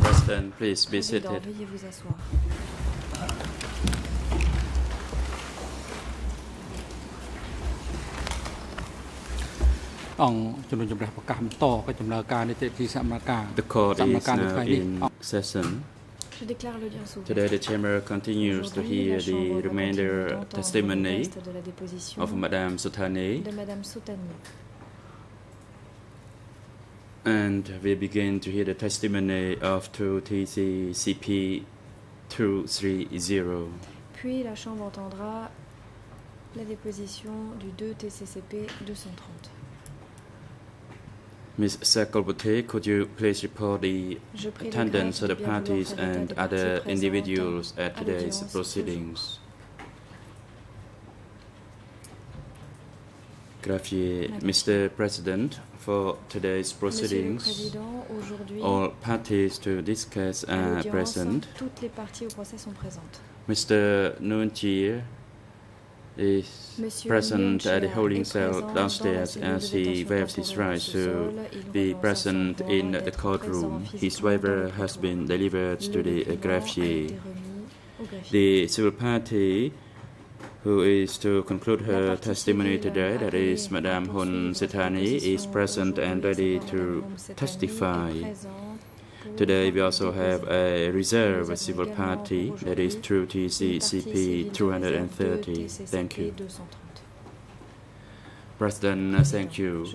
Preston, please be seated. The court is now in session. Today the chamber continues to hear the remainder testimony of Madame Sethany and we begin to hear the testimony of 2TCCP 230. Puis la Chambre entendra la déposition du 2 TCCP 230. Ms. Se Kolvuthy, could you please report the Je prie le attendance of the de bien vouloir parties and other individuals at today's proceedings? Gracias, Mr. President. For today's proceedings, all parties to discuss à are present. toutes les parties au procès sont présentes. Mr. Nuon Chea is Monsieur present at the holding cell présent dans la downstairs as he waives his right to be renonce à son present in the courtroom. His waiver has been delivered to the document a greffier. été remis au greffier. The civil party who is to conclude her testimony today, that is Madame Hun poursuivre is present and ready to Madame Hun Sethany est testify. Today we also have a reserve civil party, that is through une partie civile TCCP de réserve de 230. Thank you. President, thank you.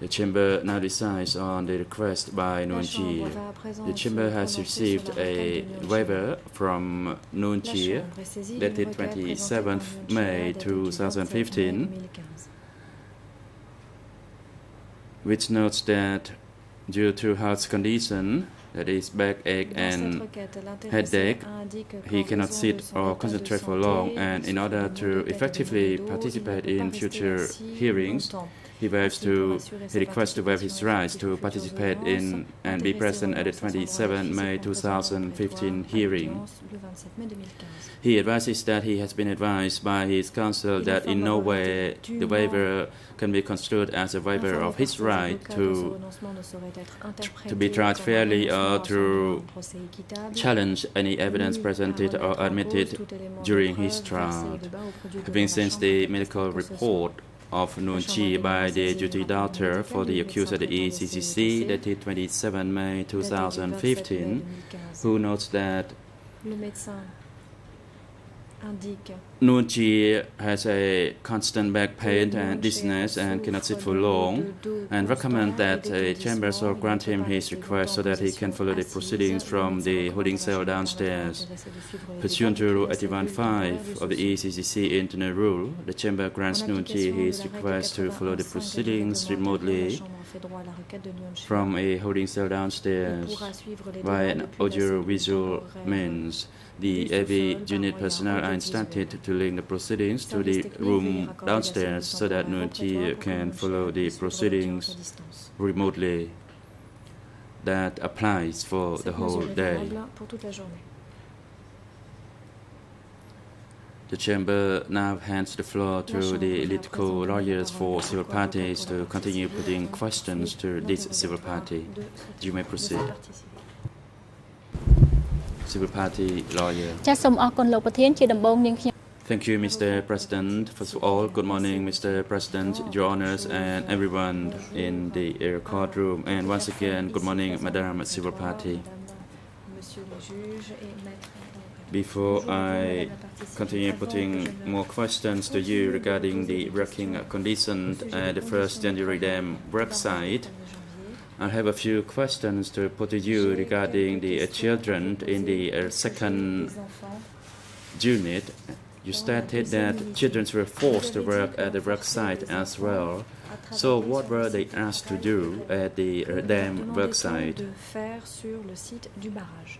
Je vous remercie. The chamber now decides on the request by La Nuon Chambre Chea. va à présent The chamber has received a requête de Nuon Chea. waiver from Nuon La Chea Chambre est saisie d'une dated requête 27th par Nuon Chea May datée du 27 mai 2015. 2015. which notes that due to health condition, that is backache and headache, he cannot sit or concentrate for long, and in order to maux de tête et de effectively maux de dos, il ne participate in future hearings. He waives to he requests to waive his rights to participate in and be present at the renonce à son droit 27 May physiquement présent dans le 2015 hearing. l'audience le 27 mai 2015. He advises that he has been advised by his counsel that in no way the waiver can be construed as a waiver of his right avocats que ce to renoncement ne saurait être interprété to be tried fairly or renoncement à son to droit au procès équitable, challenge any evidence presented or admitted cause tout élément de during his trial. de bas au produit Having since the medical attester que ce report of Nuon Chea by the duty doctor for the accused at the ECCC dated 27 May soit daté du 27 mai 2015, 2015. who notes that Le médecin indique Nuon Chea has a constant back pain and dissonance and cannot sit for long, and recommend that a chamber shall grant him his request so that he can follow the proceedings from the holding cell downstairs. Pursuant to Rule la cellule temporaire 81.5 of the. ECCC internal rule, the chamber grants En Nuon Chea application de his request to follow the proceedings remotely from a holding cell downstairs by an audiovisual means. The AV unit personnel are instructed to link the proceedings to the room downstairs so that temporaire au Nuon prétoire Chea pour que can follow the puisse suivre l'audience proceedings remotely. That applies for the whole day. valable pour toute la journée. The chamber now hands the floor to the political lawyers for civil parties to continue putting questions to this civil party. You may proceed. Lawyer. Thank you, Mr. President. First of all, good morning, Mr. President, Your Honors, and everyone in the courtroom. And once again, good morning, Madam Sivapati. Before I continue putting more questions to you regarding the working conditions, at the First January Dam website, I have a few questions to put to you regarding the uh, children in the uh, second unit. You stated that children were forced to work at the work site as well. So, what were they asked to do at the uh, dam work site? de faire sur le site du barrage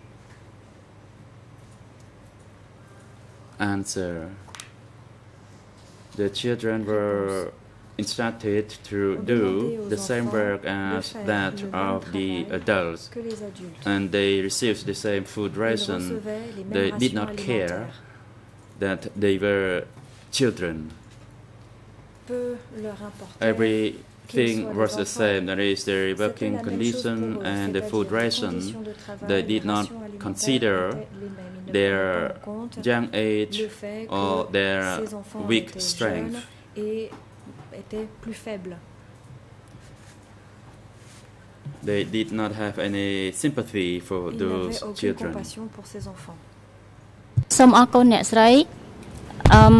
Answer. The children were instructed to do the same work as that of the adults, que les adultes. and they received the same food ration. recevaient les mêmes They did not care that they were children. Peu leur importait Every thing was the same. That is, their working la même chose condition and the food ration. conditions de travail, They did not consider étaient les mêmes. Ils ne their prenaient pas en compte young age le fait que or their weak strength jeunes et étaient plus faibles. They did not have any sympathy for Ils those n'avaient aucune children. compassion pour ces enfants. សូមអរគុណអ្នកស្រីអឺម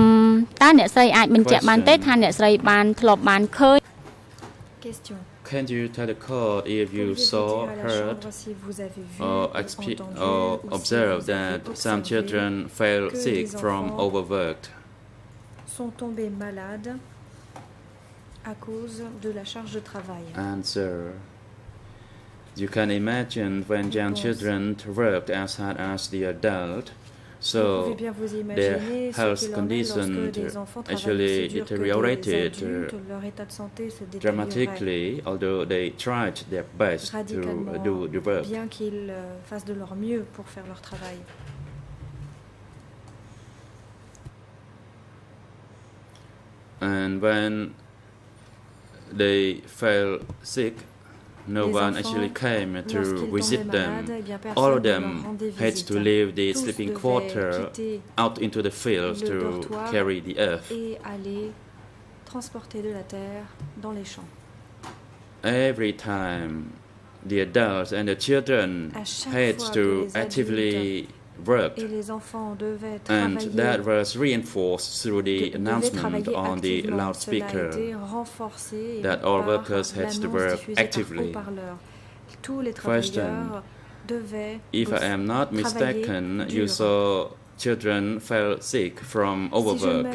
តើអ្នកស្រីអាចបញ្ជាក់បានទេថាអ្នកស្រីបានធ្លាប់បានឃើញ Question. Can you tell the court if you Pourriez-vous saw, dire à la heard, Chambre si vous avez vu or, ou expe- entendu or ou si observed vous avez that some observé children fell que sick des from enfants overworked? sont tombés malades à cause de la charge de travail. Answer. You can imagine when young Réponse. children worked as hard as the adult, vous so pouvez bien vous their imaginer ce health qu'il en est condition lorsque des enfants travaillent actually aussi dur que des deteriorated, adultes, uh, leur état de santé se détériorait. dramatically, although they tried their best to Radicalement, uh, do the work. bien qu'ils euh, fassent de leur mieux pour faire leur travail. And when they fell sick, no Les one actually came to visit them. All of personne ne leur them had to leave the Tous sleeping quarter out into the fields to carry the earth. transporter de la terre dans les champs. Every time the adults and the children had to actively work, Et les enfants devaient and that was reinforced through the announcement on the activement. Cela a loudspeaker. that all workers had to work actively. Tous les Question. devaient If I am not mistaken, you saw children fell sick from Si je overwork.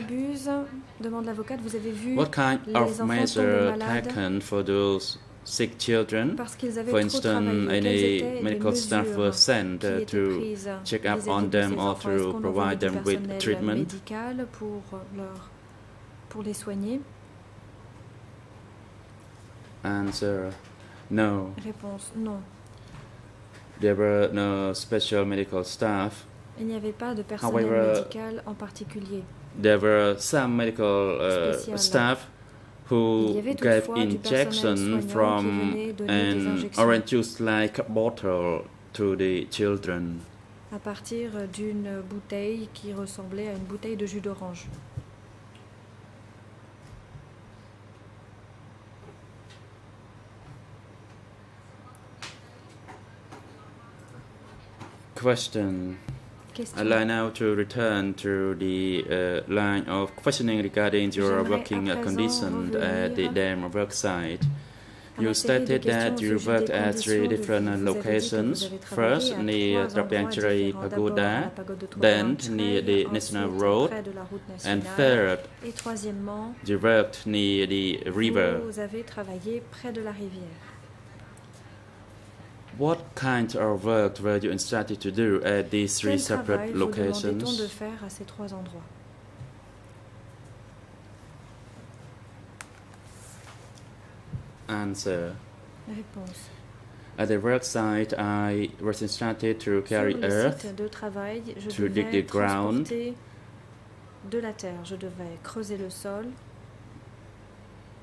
demande l'avocate, vous avez vu What kind les of measures taken for those sick children? parce qu'ils avaient For instance, any medical staff were sent uh, to check up on them or to provide them with treatment? médical pour, leur, pour les soigner Answer No. Réponse non. There were no special medical staff. Il n'y avait pas de personnel However, médical en particulier. There were some medical uh, staff who gave injection from an orange juice-like bottle to the children. à partir d'une bouteille qui ressemblait à une bouteille de jus d'orange. Question. I'd like now to return to the uh, line of questioning regarding your working condition at the dam work site. You ma série de stated that you worked at three different vie. Vous avez dit que locations. First, near trois endroits Trapianchari différents. D'abord, à la Pagoda, then near the National Road, près de la route and third, you worked near the river. vous avez travaillé près de la rivière. What kind of work were you instructed to do at these three Quel travail separate vous de locations? faire à ces trois endroits Answer. Réponse. At the work site, I was instructed to carry earth travail, je to dig the ground. de la terre. Je devais creuser le sol.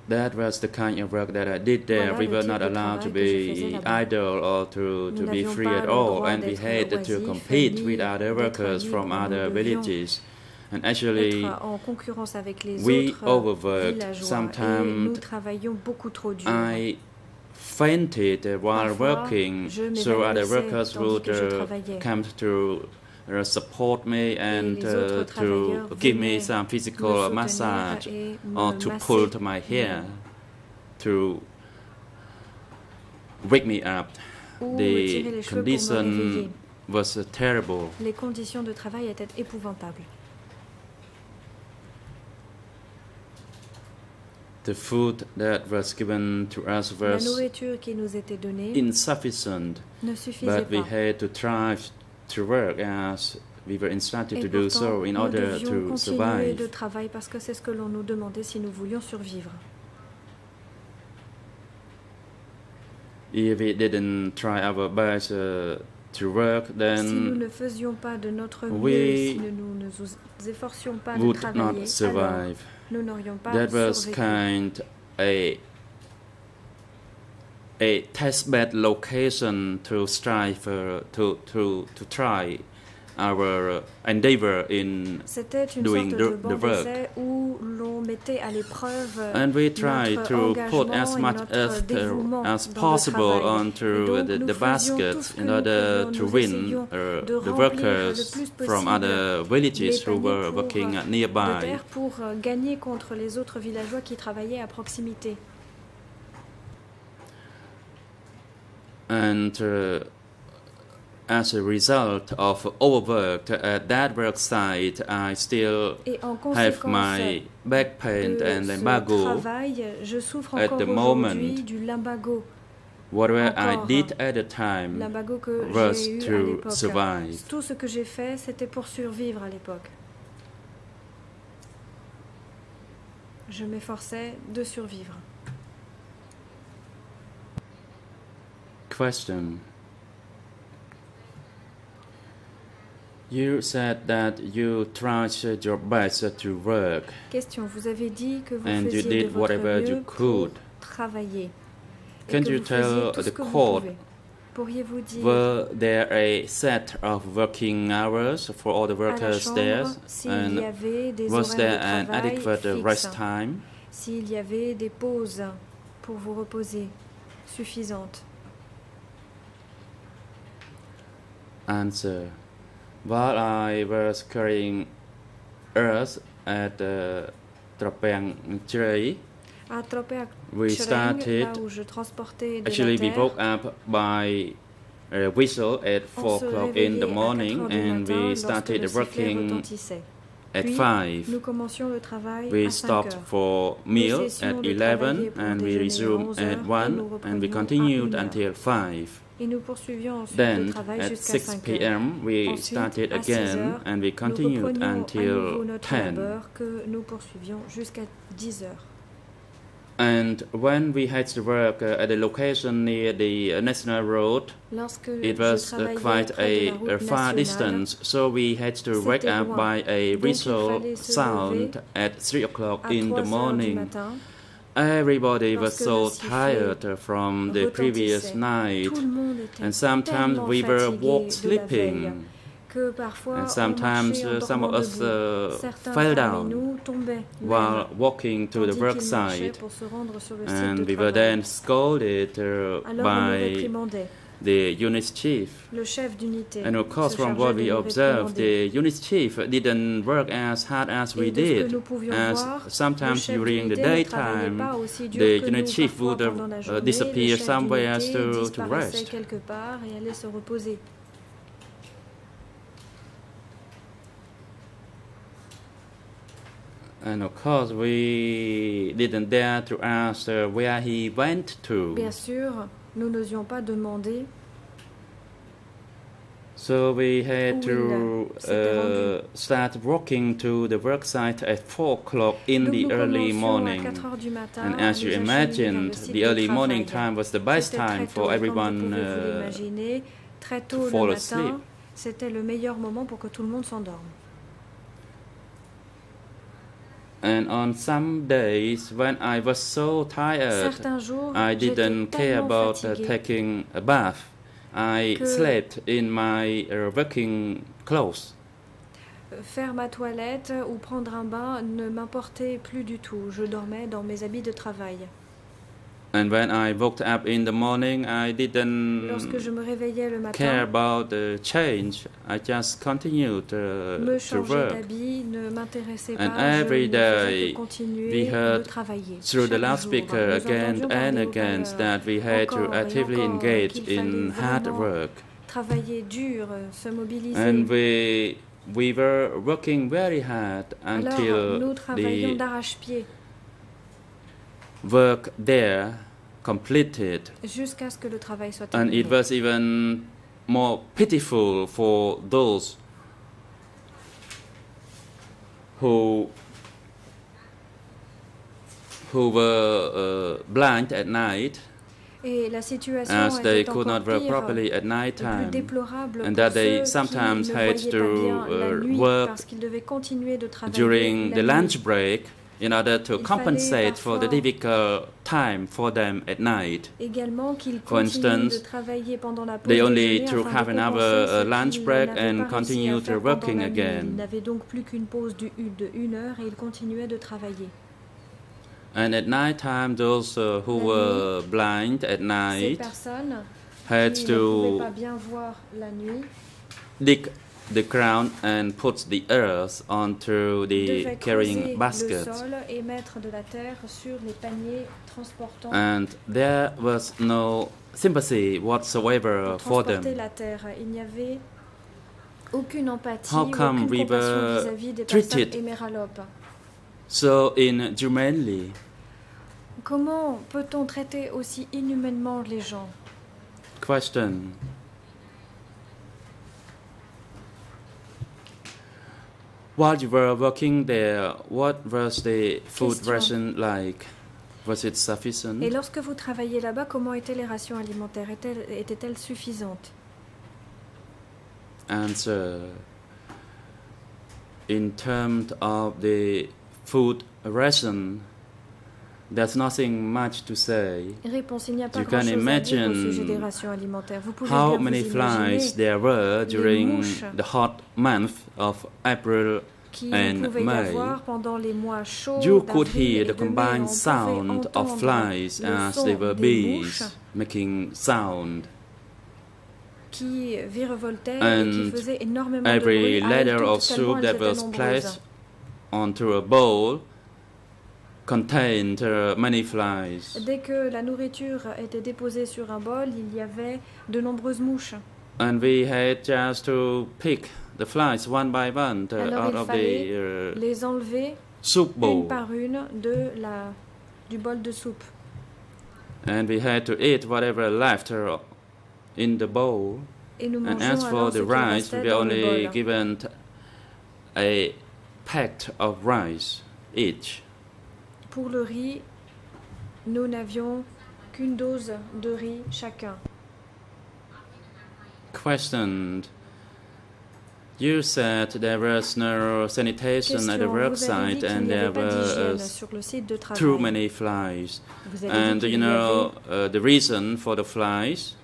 That was the kind of work that I did there. We were not allowed to travail que je faisais be idle or to, to be free at all, and we had to compete with other workers from other villages. And actually, être en concurrence avec les we overworked. villageois. Et nous Sometimes travaillions beaucoup trop dur. I fainted while working, so other workers would uh, come to support me and uh, to give me some physical massage or to pull to my hair to wake me up. The tirer les cheveux pour me condition was uh, terrible. Les conditions de travail étaient épouvantables. The food that was given to us La was nourriture qui nous était donnée insufficient, ne suffisait but we pas. had to try to work as we were instructed to do so in nous order to survive. de travail parce que c'est ce que l'on nous demandait si nous voulions survivre. If we didn't try our best uh, to work, si nous then ne faisions pas de notre mieux, we si nous ne nous efforcions pas de travailler, alors survive. nous n'aurions pas That was survécu. kind a a testbed location to strive uh, to to to try our endeavor in C'était une doing sorte de the- the work. où l'on mettait à l'épreuve and we try to put as much notre as, as possible onto the, the faisions baskets tout ce que in order to win uh, the workers from other villages who were working euh, nearby. pour euh, gagner contre les autres villageois qui travaillaient à proximité. And uh, as a result of overwork at that work site, I still Et en have conséquence my back pain de and lumbago. travail, je souffre at encore the moment. du lumbago, Whatever I did at the time was to survive. Tout ce que j'ai fait, c'était pour survivre à l'époque. Je m'efforçais de survivre. Question. You said that you tried your best to work Question, vous avez dit que vous and you de did votre whatever mieux you could. travailler. Can you tell the court. Pourriez-vous dire Were there a set of working hours for all the workers there? chambre s'il y And avait des was there an adequate fixes, rest time? s'il y avait des pauses pour vous reposer suffisantes Answer. While I was carrying earth at uh, Tropang Tropea we started là où je transportais de Actually, we woke up by a whistle at 4 o'clock in the morning and we started working at 5. Nous commencions le travail We stopped for meal at 11 and we resumed at 1 and we continued until 5. Et nous poursuivions ensuite Then at 6 p.m. we started again and we continued until notre 10. labeur que nous poursuivions jusqu'à 10 heures. And when we had to work uh, at a location near the uh, national road, It was uh, quite a, far distance, so we had to wake up by a whistle sound at 3 o'clock in the morning. Everybody was so tired from the previous night, tout le monde était and sometimes we were fatigué walk de la veille sleeping, and sometimes uh, some of us uh, fell down while walking to the work site, pour se rendre sur le site and we were then scolded uh, Alors on nous by. The unit chief. And of course, from what we observed, the unit chief didn't work as hard as we Et de ce que did. As sometimes during the d'unité ne travaillait daytime, pas aussi dur the unit chief would have pendant la uh, journée. disappeared le chef somewhere to, to rest. part et se reposer. And of course, we didn't dare to ask uh, where he went to. Bien sûr, nous n'osions pas demander So we had to s'était uh, start walking to the work site at 4 o'clock in Donc the nous early morning. à 4 heures du matin, And as you imagined, the early morning time was the best time for tôt, et comme vous everyone uh, to tôt fall le asleep. matin, c'était le meilleur moment pour que tout le monde s'endorme. And on some days when I was so tired, Certains jours, I didn't care about fatiguée taking a bath. I slept in my uh, working clothes. Faire ma toilette ou prendre un bain ne m'importait plus du tout. Je dormais dans mes habits de travail. And when I woke up in the morning, I didn't Lorsque je me réveillais le care about the change. I just continued uh, me to work. d'habit ne m'intéressait And pas. every je ne faisais day we heard. Through the loudspeaker again and again that we had to actively engage in hard work. Dur, se. And we we were working very hard Alors, until nous the work there completed. jusqu'à ce que le travail soit And it was even more pitiful for those who who were uh, blind at night Et la situation as they could not work properly at night time. and that they sometimes had to, pas bien la uh, work parce qu'ils devaient continuer de travailler during the lunch break in order to Il compensate for the difficult time for them at night. For instance, de travailler pendant la pause they only déjeuner to afin have de another, uh, lunch break and pas réussi à continue faire their working again. Ils n'avaient donc plus qu'une pause du- de une heure et ils continuaient de travailler. And at night time, those uh, who were blind at night had qui ne pouvaient to pas bien voir la nuit dig the ground and put the earth onto the devaient creuser carrying le baskets. sol et mettre de la terre sur les paniers transportant And there was no sympathy whatsoever for transporter them. la terre. Il n'y avait aucune empathie, How come aucune we compassion were vis-à-vis des treated? personnes émeralopes. So inhumanly, Comment peut-on traiter aussi inhumainement les gens question. While you were working there, what was the food Question. ration like? Was it Et sufficient? lorsque vous travailliez là-bas, comment étaient les rations alimentaires? Étaient- Étaient-elles suffisantes? Answer. In terms of the food ration, there's nothing much to say. Réponse, il n'y a pas You can imagine sujet des alimentaires. Vous How many flies there were during the hot month of April and May. You could hear the. Combined sound of flies as they were bees making sound. qui And de Every bruit. à elles ladder toutes, of soup that was placed onto a bowl contained uh, many flies. Dès que la nourriture était déposée sur un bol, il y avait de nombreuses mouches. And we had just to pick the flies one by one uh, Alors, out il of the uh, Les enlever soup une par une de la, du bol de soupe. And we had to eat whatever left uh, in the bowl. Et nous And as for the rice, we were only given a packet of rice each. Pour le riz, nous n'avions qu'une dose de riz chacun. Questioned. You said there was no sanitation at the Question, work vous avez dit site qu'il and n'y there avait pas d'hygiène was sur le site de travail. too many flies. And you know uh, the reason for the flies?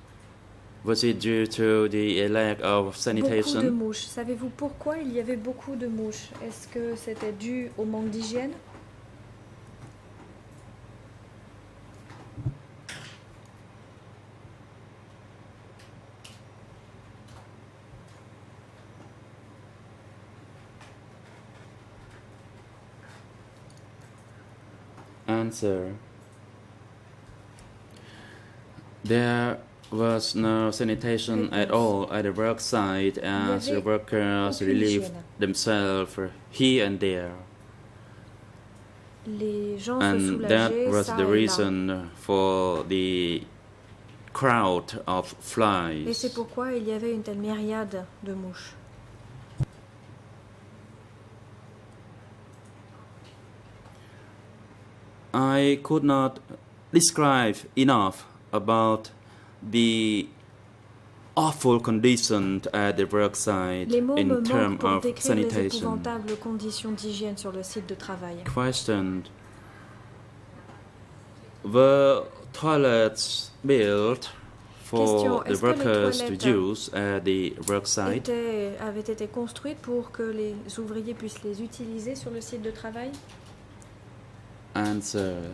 Was it due to the uh, lack of avait beaucoup de sanitation? mouches. Savez-vous pourquoi il y avait beaucoup de mouches? Est-ce que c'était dû au manque d'hygiène? Answer. There was no sanitation at all at the work site as the workers relieved themselves here and there. Les gens se And that was the reason for the crowd of Et c'est flies. pourquoi il y avait une telle myriade de mouches. I could not describe enough about the awful conditions at the work site Les mots me in terms of sanitation. épouvantables conditions d'hygiène sur le site de travail. Questioned. Were toilets built for Question, the workers to use at the work site? Étaient- avaient été construites pour que les ouvriers puissent les utiliser sur le site de travail? Answer.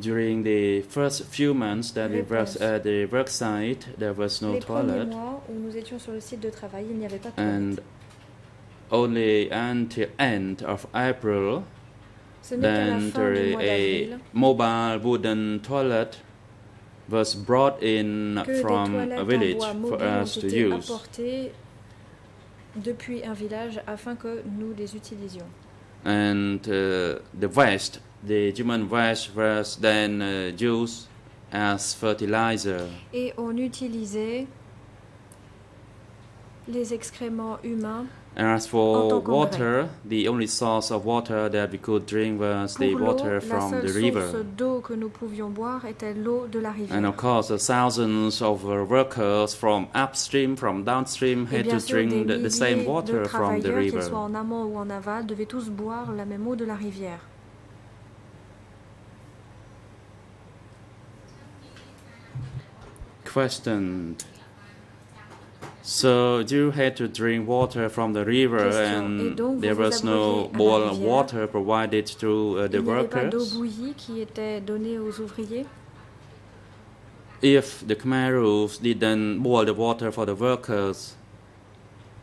During the first few months that we worked at the work site, there was no Les toilet, mois où nous étions sur le site de travail, il n'y avait pas de and toilette. only until end of April, Ce n'est qu'à la then there a mobile wooden toilet was brought in from a village for us to use. depuis un village afin que nous les utilisions. And uh, the waste, the human waste, was then uh, used as fertilizer. Et on utilisait les excréments humains And as for oh, water, the only source of water that we could drink was the water from the river. que nous pouvions boire était de la And of course, thousands of workers from upstream, from downstream had to drink the, the same water from the river. en amont ou en aval, devaient tous boire la même eau de la rivière. Question. So you had to drink water from the river, and donc, there was no abreuviez à la boil of rivière. water provided to uh, the Il n'y avait pas d'eau workers. bouillie qui était donnée aux ouvriers. If the Khmer Rouge didn't boil the water for the workers,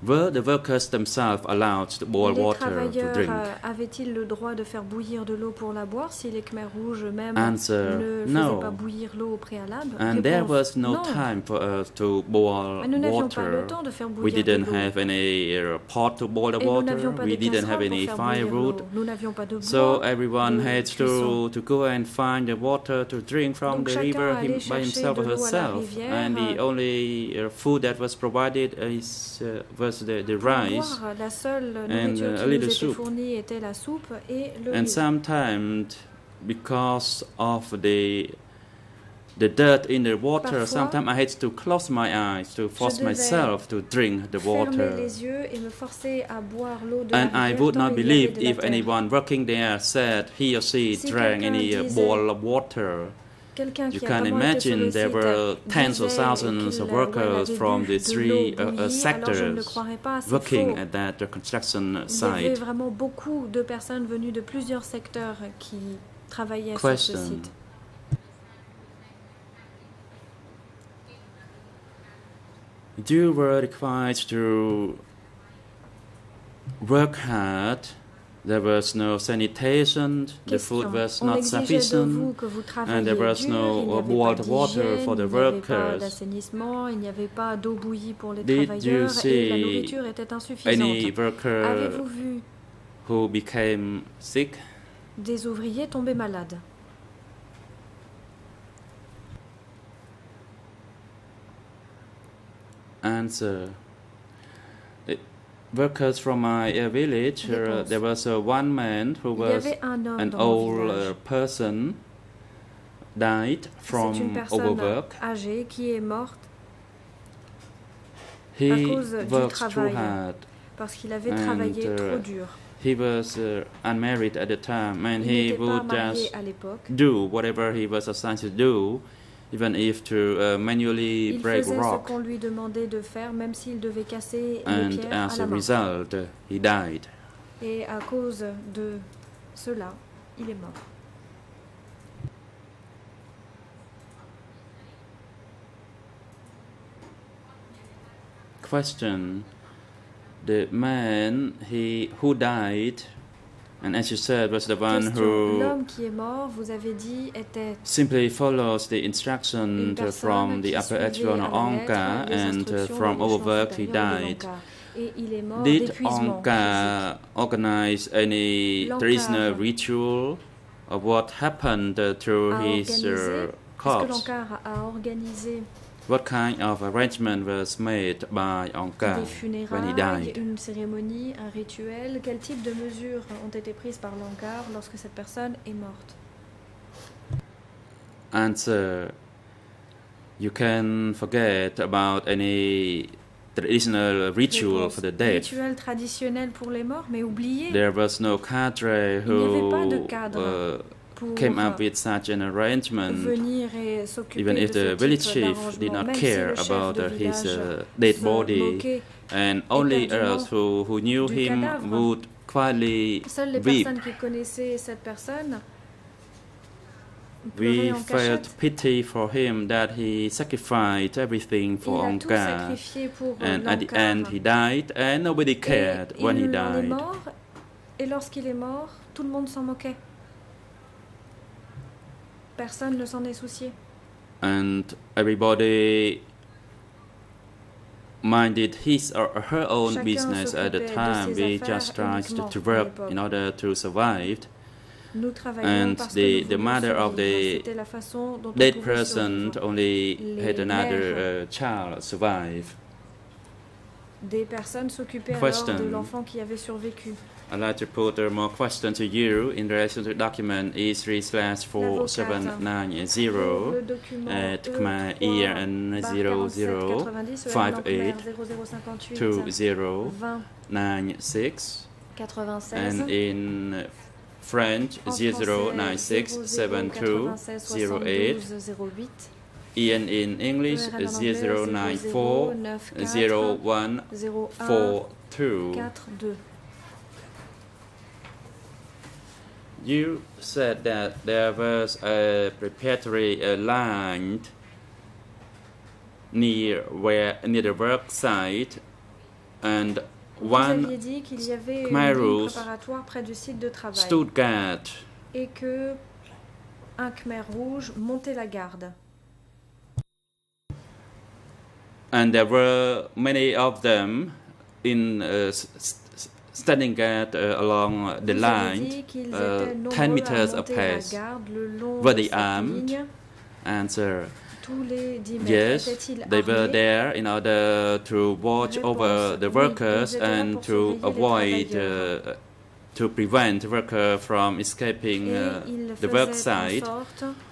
were the workers themselves allowed to boil les water to drink? euh, avaient-ils le droit de faire bouillir de l'eau pour la boire si les Khmers rouges eux-mêmes Answer, ne faisaient no. pas bouillir l'eau au préalable And there was no non. time for us to boil Mais nous n'avions pas le water. temps de faire We bouillir de didn't l'eau. have any uh, pot to boil the Et water. pas We didn't have any pour faire bouillir firewood. Nous n'avions pas de So everyone had to, to go and find the water to drink from Donc the river him, by himself or l'eau à la herself. And the euh, only uh, food that was provided is, uh, was the, the rice. boire, la seule and, uh, a little soup. était la soupe et le And riz. sometimes, because of the the dirt in the water, Parfois, sometimes I had to close my eyes to force myself to drink the water. les yeux et me à boire de And I would not il y avait believe if anyone working there said he or she Si drank any bowl of water. You can imagine there were tens of thousands of workers from the three uh, uh sectors working at that construction site. Question. You were required to work hard There was no sanitation. The food was not sufficient. travailliez there was no boiled pas water for the workers. d'assainissement, il n'y avait pas d'eau bouillie pour les Did you travailleurs et la see nourriture était insuffisante. Any worker Avez-vous vu who became sick? des ouvriers tomber malades? Answer. Workers from my uh, village, uh, there was uh, one man who was avait un homme an old uh, person died from overwork. âgée qui est morte He worked too hard. parce qu'il avait And, travaillé uh, trop dur. He was uh, unmarried at the time, and Il he would just do whatever he was assigned to do, even if to uh, manually Il break faisait ce rock. qu'on lui demandait de faire, même s'il devait casser les And pierres à as la a main. result, he died. Et à cause de cela, il est mort. Question: The man he who died, and as you said, was the one who L'homme qui est mort, vous avez dit, était simply follows the une instruction from the upper echelon Angkar, and uh, from overwork he died. Et il est mort Did Angkar organize any traditional ritual of what happened uh, to his uh, corpse? What kind of arrangement was made by Anka des when he funérailles, died? une cérémonie, un rituel. Quel type de mesures ont été prises par l'Ankar lorsque cette personne est morte? Answer: You can forget about any traditional ritual for the dead. Rituel traditionnel pour les morts, mais oublié There was no cadre Il n'y avait pas de cadre. uh, came up with such an arrangement. venir et s'occuper even if the village chief did not care about uh, his uh, dead body, and only us who, who knew him would quietly weep. personnes qui connaissaient cette personne We felt pity for him that he sacrificed everything for a tout Angkar, sacrifié pour euh, and at the end he died, and nobody cared when he il en est died. et lorsqu'il est mort, tout le monde s'en moquait. Personne ne s'en est soucié. and everybody minded his or her own Chacun business at the time. We just tried to, work in order to survive. Nous And the- the mother of survivre. the Dead person only had another uh, child survive. Des personnes s'occupaient alors Question. de l'enfant qui avait survécu. I'd like to put a more question to you in relation to document E3 slash 4790 at E3 Khmer ERN barre 00 4790,58 uh, 0058 20 20 96 96 and in French En français, 0096 72 00 08 72 08 and in English ERN en 094 04 01 01 42 42 You said that there was a preparatory uh, line near where near the work site, and Vous one aviez dit qu'il y avait une Khmer Rouge préparatoire près du site de travail Stuttgart, et que un Khmer rouge montait la garde. and there were many of them in uh, standing guard uh, along the line. uh, 10 meters à monter la apace. garde le long Were they armed? Answer: Tous les 10 mètres Yes, they were there in order to watch over the workers ils étaient là and to avoid, uh, to prevent workers uh, from escaping uh, the work site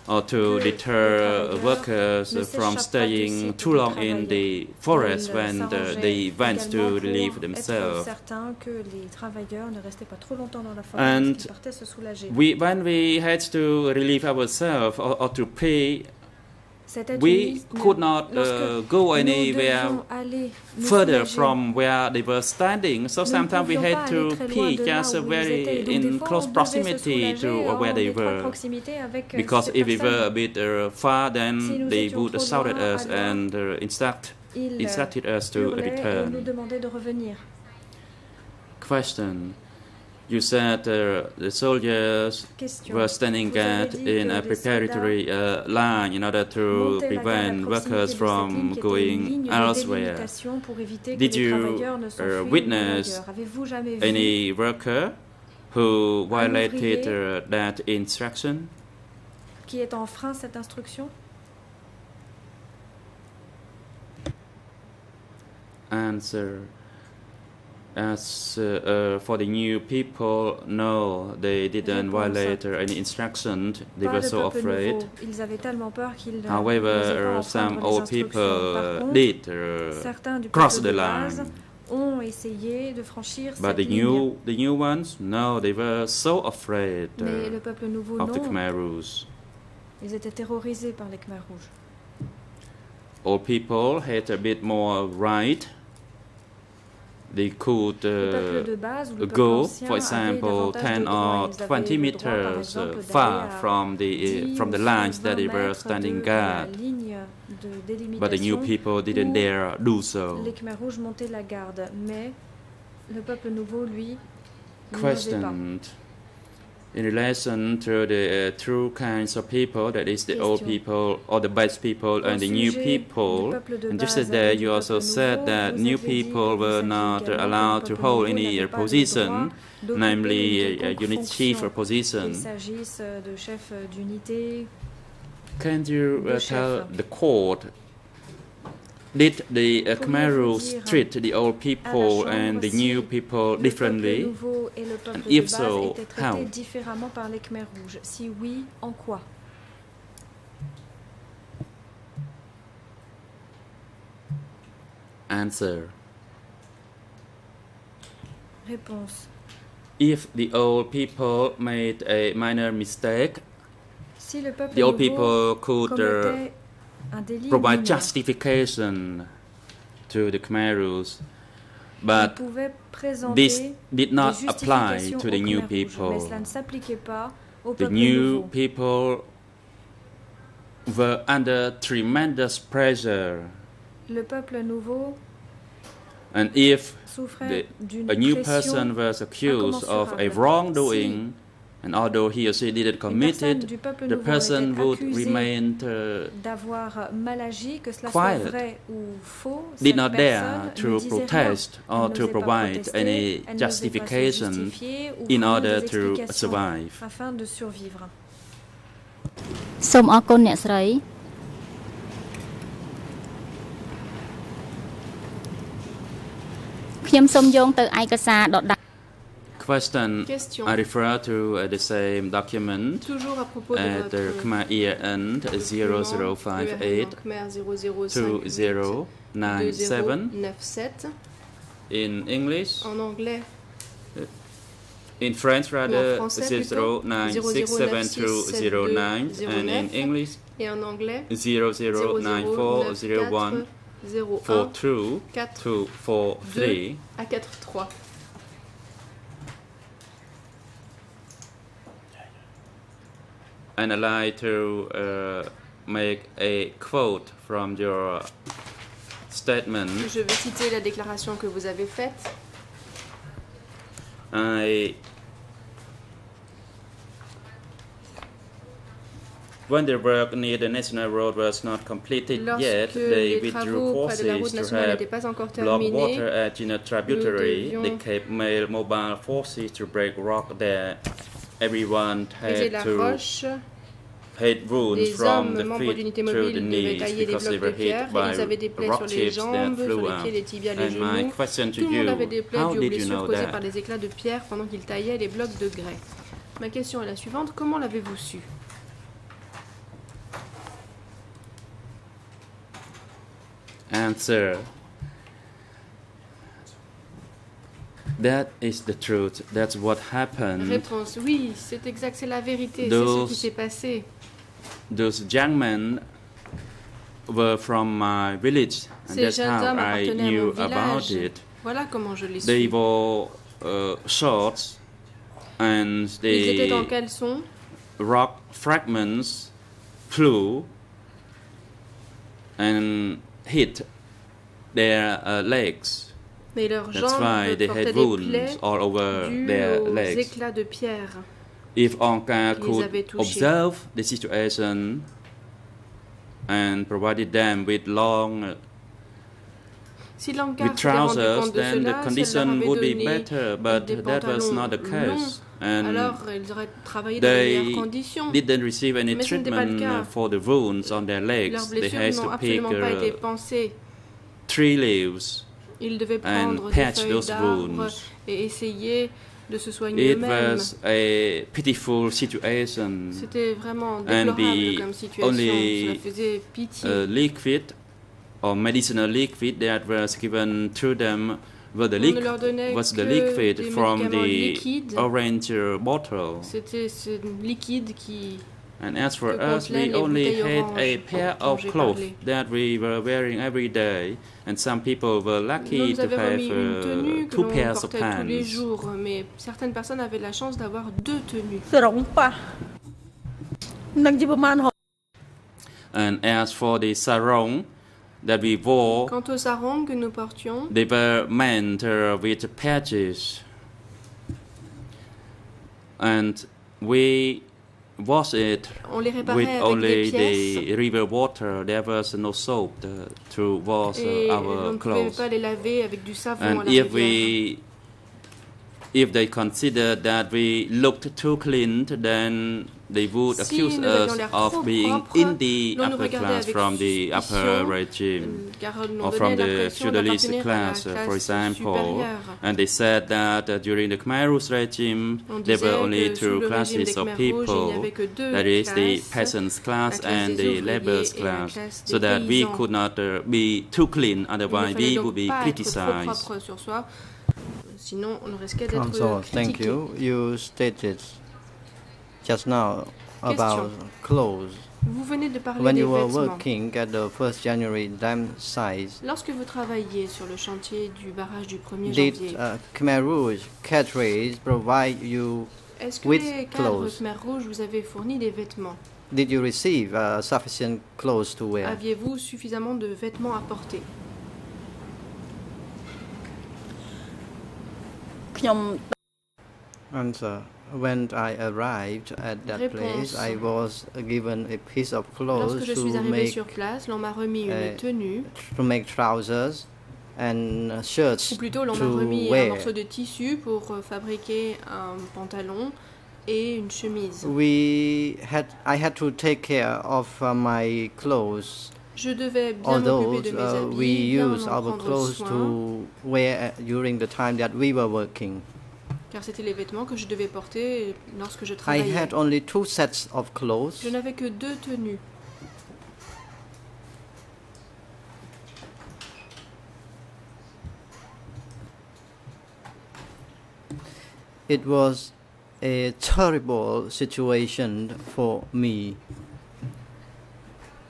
or to deter uh, workers uh, from s'échappent pas du staying too long in the forest when the, went to relieve themselves. certain que les travailleurs ne restaient pas trop longtemps dans la forêt And parce qu'ils partaient se soulager. We, when we had to relieve ourselves or, or to pay, we could not uh, go anywhere devions aller nous further from where they were standing. So sometimes we had to pee just very étaient. Donc, des in close on devait se proximity to where they were. euh, Because if we were a bit uh, far, then they would shout at us and uh, instruct, euh, instructed us to hurlaient et nous return. demandaient de revenir. Question. You said uh, the soldiers Question. were standing guard in a preparatory uh, line in order to montaient la garde à prevent workers de cette ligne from qui était une going elsewhere. délimitation pour éviter Did you, uh, witness ailleurs. Avez-vous jamais vu Any worker who violated uh, that instruction? qui est enfreint cette instruction Answer. As uh, uh, for the new people, no, they didn't violate any instruction. They were so afraid. nouveau. Ils avaient tellement peur qu'ils ne However, uh, some old people uh, did uh, cross the line. ont essayé de franchir But cette the ligne. new, the new ones, no, they were so afraid Mais uh, le peuple nouveau, of the. Khmer Rouge. Ils étaient terrorisés par les Khmer rouges. People had a bit more right. They could uh, peuple de base ou le peuple go, for example, 10 or 20 le droit, par meters uh, far from the, 10 from the lines that they were standing guard. But the new people didn't dare do so. Les in relation to the uh, true kinds of people, that is the old people or the best people and the new people. du peuple de And base yesterday you also said that new people were not également que le allowed to hold any n'avait pas le position, namely a unit chief or position. Chef d'unité, Can you uh, tell the court? Did the uh, Khmer Rouge treat the old people and the new people differently? nouveau et le peuple And if so, how? différemment par les Khmer rouges Si oui, en quoi Answer. Réponse. If the old people made a minor mistake, Si the old people could Ah, provide justification to the Khmer Rouge, but this did not apply to the new Khmer rouges, mais people. cela ne s'appliquait pas au The new people were under tremendous pressure, Le peuple nouveau and if d'une a new person was accused of a wrongdoing, and although he or she didn't Une commit personne it, du peuple the nouveau person était would accusée remain uh, d'avoir mal agi, que cela quiet. soit vrai ou faux, did cette not dare personne to ne disait rien. protest Elle or n'osait to pas provide protester, any elle n'osait pas se justification justifier ou in fournir order des to explications survive. afin de survivre. សូមអរគុណអ្នកស្រី Merci ខ្ញុំសូមយោងទៅឯកសារដដែល Question. Question. I refer to uh, the same document Toujours à propos de uh, at votre the Khmer year end uh, document, 0058 le Khmer 005 2097 2097 in English. en anglais uh, In French, rather, français plutôt. 0967 through 09, and in 09. English, et en anglais 0094 01 01 42 4 2 4 3. à 4 And I'd like to uh, make a quote from your statement. Je vais citer la déclaration que vous avez faite. I when the work near the national road was not completed yet, they withdrew travaux de la route forces to nationale have n'étaient pas block water at Gina tributary. They kept mail mobile forces to break rock there. Usaient la roche. Les hommes membraient d'unités mobiles et avaient taillé des blocs de pierre. Ils avaient des plaies sur les jambes, sur les pieds, les tibias, les genoux. Tous avaient des plaies dues aux blessures causées par les éclats de pierre pendant qu'ils taillaient les blocs de grès. Ma question est la suivante: comment l'avez-vous su? Answer. That is the truth. That's what happened. Réponse, oui, c'est exact, c'est la vérité, c'est ce qui Those- s'est passé. Those young men were from my village, and Ces that's how I knew about it. Voilà comment je l'ai They wore uh, shorts, and Ils étaient en caleçon, rock fragments flew and hit their uh, legs. Mais leurs That's why they had wounds all over their legs. éclats de pierre. If Angkar could observe the situation and provided them with long uh, Si with trousers, then the condition would be better. But that was not the case, and alors ils auraient travaillé dans de they didn't receive any Mais ce n'était pas le treatment for the wounds on their legs. They had to pick uh, tree leaves Ils devaient prendre des feuilles d'arbres et essayer de se soigner eux-mêmes. C'était vraiment déplorable the comme situation. Cela faisait pitié. uh, liquid or medicinal liquid that was given to them were the liquid was the liquid from the liquides. orange bottle. C'était ce liquide qui... And as for us, we only had a pair of clothes that we were wearing every day, and some people were lucky to have uh, two pairs of pants. mais certaines personnes avaient la chance d'avoir deux tenues. And as for the sarong that we wore, Quant aux sarongs que nous portions, they were meant uh, with patches. And we wash it on les with only the river water. There was no soap uh, to wash et uh, on our clothes. pas les laver avec du savon à And la if rivière. we if they consider that we looked too clean, then they would Si accuse us of being propre, in the upper class from the upper regime. car or from the feudalist d'appartenir à la class, uh, for example. supérieure. And they said that uh, during the Khmer Rouge regime, On there were only two classes of Khmers rouges, il n'y people. avait que deux That is the peasants class and the laborers class, so that we could not uh, be too clean, otherwise we would be pas être trop criticized. Sinon on risquait d'être Council, thank you. You stated just now about clothes. Vous venez de parler When des you were vêtements. working at the first January dam site, Lorsque vous travailliez sur le chantier du barrage du 1er did janvier, uh, Khmer Rouge cadres provide you? est-ce que with les cadres clothes? Khmer rouges vous avaient fourni des vêtements? Did you receive uh, sufficient clothes to wear? Aviez-vous suffisamment de vêtements à porter? ខ្ញុំ Answer. When I arrived at that Réponse. place, I was given a piece of clothes Lorsque je suis sur place, l'on m'a remis une euh, tenue, to make trousers and shirts ou plutôt l'on m'a remis un morceau de tissu pour euh, fabriquer un pantalon et une chemise. we had I had to take care of uh, my clothes Je devais bien although de mes uh, we bien use en our clothes soin, to wear during the time that we were working. car c'était les vêtements que je devais porter lorsque je I had only two sets of clothes. Je n'avais que deux tenues. It was a terrible situation for me.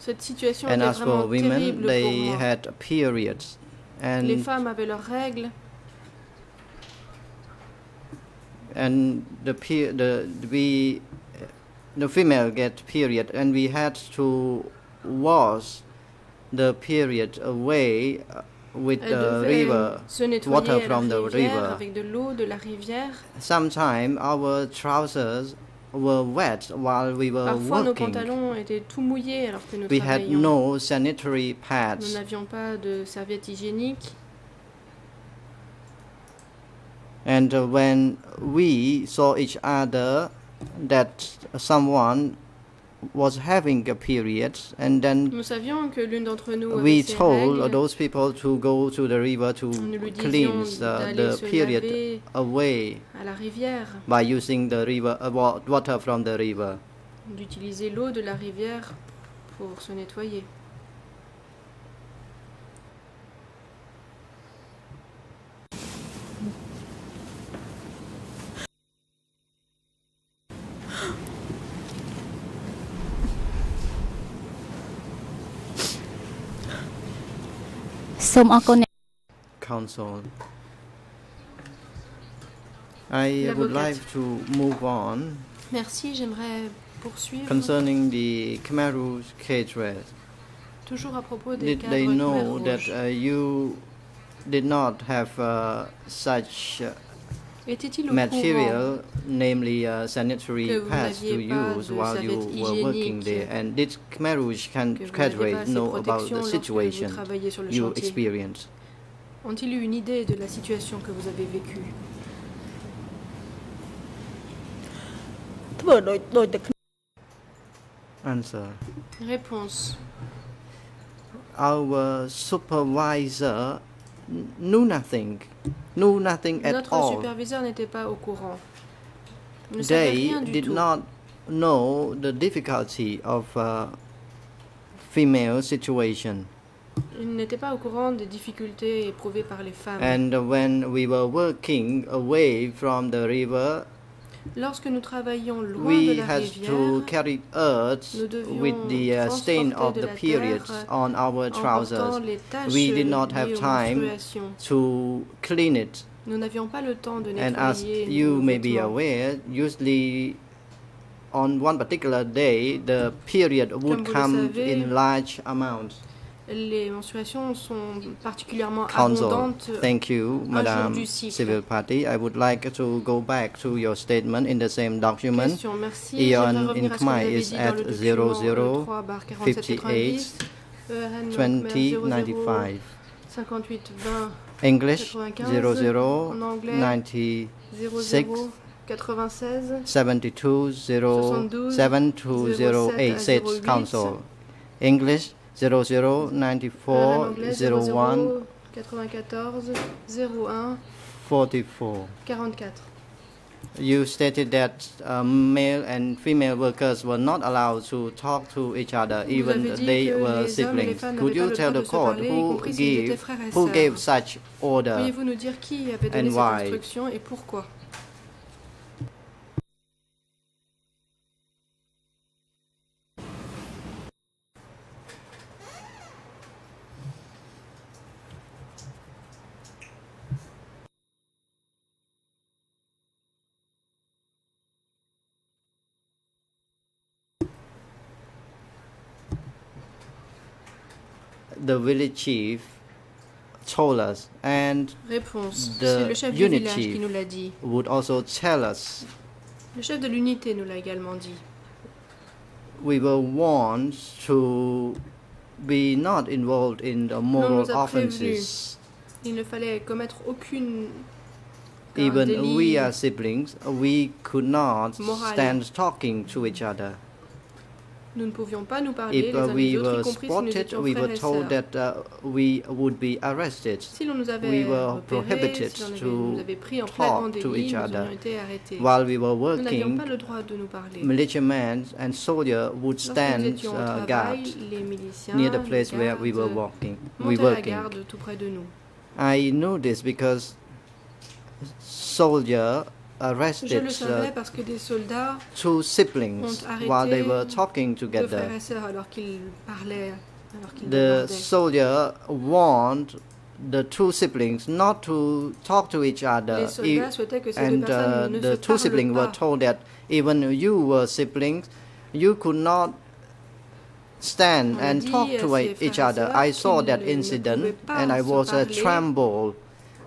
Cette situation And était as for vraiment women, terrible pour they moi. had periods. Les And, femmes avaient leurs règles and the, pe- the, we, the female get period and we had to wash the period away uh, with Elles the devaient river. se nettoyer water à la from the rivière river. avec de l'eau de la rivière. Sometimes our trousers were wet while we were Parfois, nos working. pantalons étaient tout mouillés alors que nous We had no sanitary Nous pads. n'avions pas de serviettes hygiéniques. And uh, when we saw each other that someone was having a period, and then Nous que d'entre nous we told règles. those people to go to the river to Nous lui disions cleanse uh, the period away by using the river uh, water from the river. d'utiliser l'eau de la rivière pour se nettoyer. ။ Counsel I would like to move on Merci j'aimerais poursuivre. concerning the Khmer Rouge cadre Toujours à propos des Did they know that uh, you did not have uh, such uh, Eh, material, namely uh, sanitary pads to use while you were working there. And did Khmer Rouge can cadre know about the situation you experienced? Ont-ils eu une idée de la situation que vous avez vécue? Answer. Réponse. Our supervisor knew nothing, knew nothing at Notre all. superviseur n'était pas au courant. Ne savait They rien du did tout. not know the difficulty of uh, female situation. Il n'était pas au courant des difficultés éprouvées par les femmes. And when we were working away from the river, Lorsque nous travaillions loin de we la had rivière, to carry earth with the uh, stain of the la periods on our trousers We did not have time to clean it. Nous n'avions pas le temps de And as you may be aware, usually on one particular day, the period would Comme come savez, in large amounts. Les menstruations sont particulièrement Counsel, abondantes. Euh, thank you, Madam du cycle. Civil Party. I would like to go back to your statement in the same document. Question, merci. ERN J'aimerais revenir à ce que vous Khmer is at le document 00 euh, 3 bar 4790. 58 euh, ERN Khmer 2095. 58 20 English 95, 00 en anglais, 90 00 96 72 0 7 to 08 states council. English 00 ERN 94 anglais 01 94 01 44. 44. You stated that uh, male and female workers were not allowed to talk to each other, Vous even they were les hommes et les siblings. Could you tell the court parler, who compris s'ils étaient gave who gave such order? Nous dire qui avait donné And why? The village chief told us, and Réponse. The le chef du unit village chief. qui nous dit. would also tell us Le chef de l'unité nous l'a également dit. we were warned to be not involved in the moral offenses. Il ne fallait commettre aucune un Even we are siblings, we could not moral. stand talking to each other. Nous ne pouvions pas nous parler If les uh, uns we les autres, y were compris si nous spotted, we were told that uh, we would be arrested. Si l'on nous avait we were prohibited si avait- to nous avait pris en flagrant talk to délit, each nous other. aurions été arrêtés. While we were working, pas le droit de nous parler. militiamen and soldiers would stand uh, guard near the place where we were walking. We working. garde tout près de nous. I know this because soldiers Je arrested uh, parce que des soldats two siblings while they were talking together. The soldier warned the two siblings not to talk to each other. Les E- soldats souhaitaient que ces deux and uh, personnes ne se the two siblings were told that even you were siblings, you could not stand and talk to each other. I saw that incident and I was uh, parler. trembled.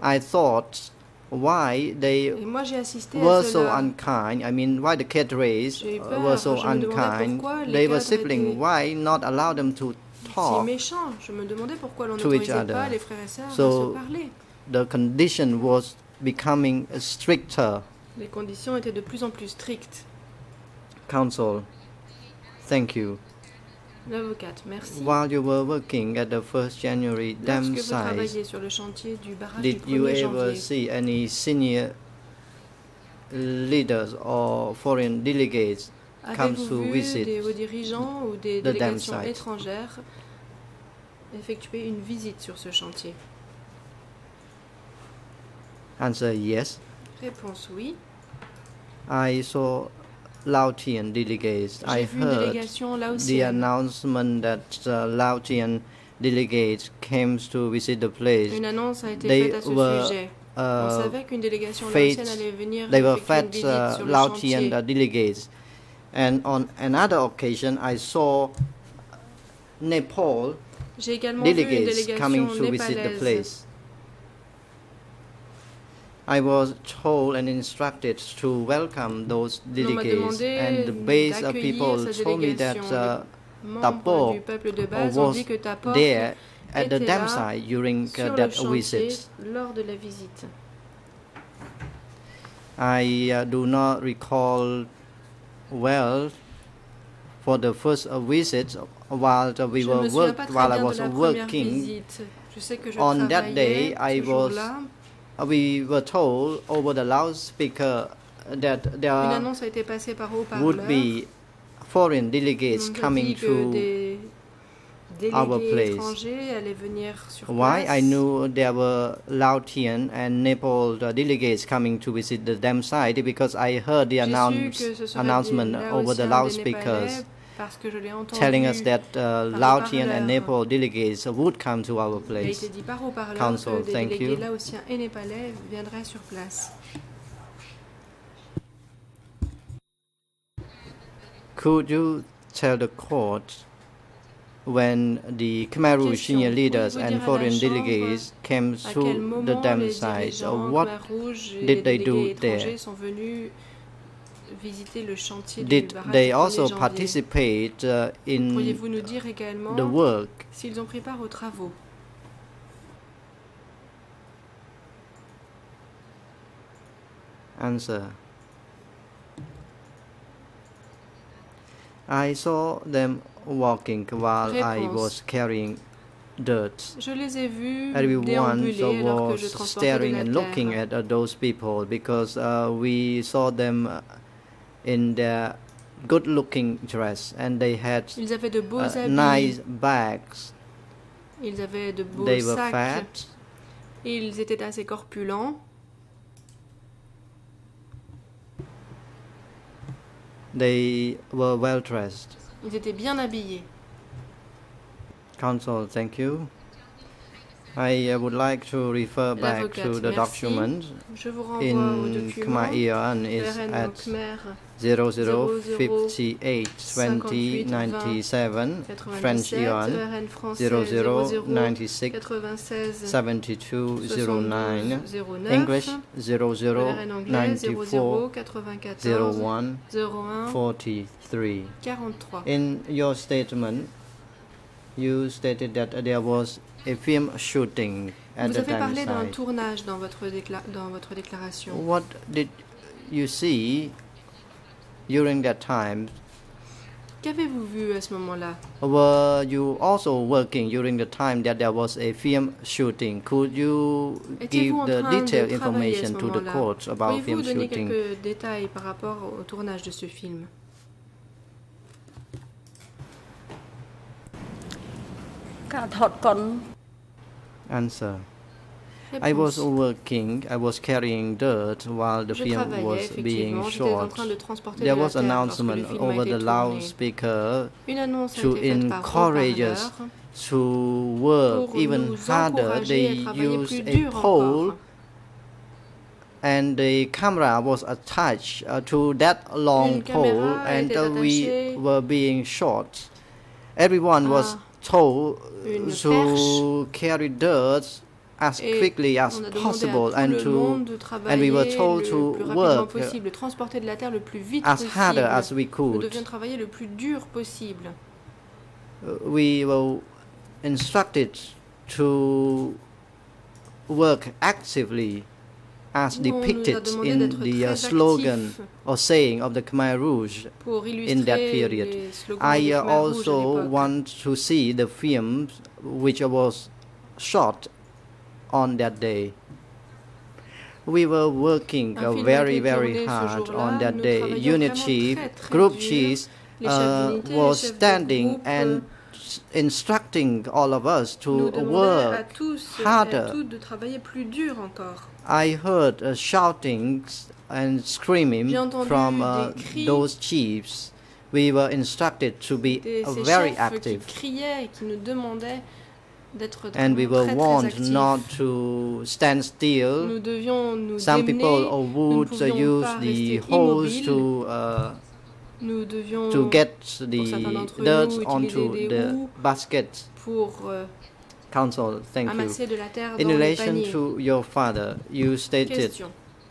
I thought why they Et moi j'ai assisté were so unkind. I mean, why the eu uh, were so Je me demandais unkind. They were siblings. Why not allow them to talk? méchant. Je me demandais pourquoi l'on to each other. pas les frères et sœurs So- à se parler. The condition was becoming stricter. Les conditions étaient de plus en plus strictes. Counsel, thank you. L'avocate, merci. While you were working at the first January dam Lorsque vous site, travailliez sur le chantier du barrage did du you 1er ever janvier, see any senior leaders or foreign delegates avez-vous to vu visit des hauts dirigeants ou des the dam délégations site? étrangères effectuer une visite sur ce chantier? Answer yes. Réponse oui. I saw Laotian delegates. I heard the announcement that uh, Laotian delegates came to visit the place. Une annonce a été They faite à ce were, sujet. On Uh, savait qu'une délégation fate- laotienne allait venir they were effectuer une fat visite uh, Laotian uh, delegates. And on another occasion, I saw Nepal J'ai également vu une delegates coming to visit the place. I was told and instructed to welcome those delegates, and the base d'accueillir people told me that uh, Membres Tapor du peuple de base was there at the dam site during uh, that visit. lors de la visite. I uh, do not recall well for the first uh, visit while we were work while I was de la première working. visite. Je sais que je On that day, I was We were told over the loudspeaker that there annonce a été passée par haut-parleur. would be foreign delegates coming to our place. Why. I knew there were Laotian and Nepal uh, delegates coming to visit the dam site because I heard the announce, que ce serait announcement over the loudspeakers Népalais, parce que je l'ai entendu. telling us that uh, Laotian and. Nepal delegates would come to our place. été dit par haut-parleur Counsel, que des thank you. laotiens et népalais viendraient sur place. Could you tell the court when the Khmer Rouge senior leaders and dire à la foreign delegates came to the dam site? what Khmer Rouge et did they do there? Visiter le chantier did du barrage they du 1er also participate uh, in Pourriez-vous nous dire également the work? s'ils ont pris part aux travaux? Answer. I saw them walking while I was carrying dirt. Je les ai vus Everyone was staring and looking at uh, those people because uh, we saw them uh, in their good-looking dress and they had Ils avaient de beaux uh, habits, nice bags. ils avaient de beaux They were sacs, fat. ils étaient assez corpulents. They were well dressed. Ils étaient bien habillés. Counsel, thank you. I uh, would like to refer back to the merci. document Je vous renvoie au in document. Khmer ERN is at Khmer 0058 20 97 French 97, ERN 00 00 96 96 euh, 72 09 09, English 00 ERN anglais 00 94 94 01 01 43 43. In your statement, you stated that there was a film shooting at Vous the avez parlé d'un tournage dans votre, dans votre déclaration. What did you see during that time. Qu'avez-vous vu à ce moment-là? Were you also working during the time that there was a film shooting? Could you give the detailed information to the court about film shooting? quelques détails par rapport au tournage de ce film? Answer. I was working, I was carrying dirt while the Je film was being effectivement, j'étais en shot. train de transporter There was announcement over the loudspeaker Une annonce a to été faite par encourage us to work even harder. They used a pole and the camera was attached uh, to that long pole and uh, we were being shot. Everyone was told to carry dirt as quickly as on a demandé possible and to and we were told to work uh, possible, de transporter de la terre le plus vite as harder possible. as we Nous could. devions travailler le plus dur possible. Uh, we were instructed to work actively as On nous a depicted in the uh, slogan or saying of the Khmer Rouge. in that period. I uh, Khmer Rouge à also want to see the film which was shot on that day. We were working uh, very, very hard on that day. Unit chief, group chief uh, was standing and instructing all of us to work tous et à harder. toutes de travailler plus dur encore. I heard uh, shoutings and screaming from uh, those chiefs. We were instructed to be uh, very active. And we were warned not to stand still. Nous devions nous Some people or would uh, use the hose to uh, nous devions to get the dirt onto the basket. pour euh, Counsel, thank you. de la terre In relation to your father, you stated.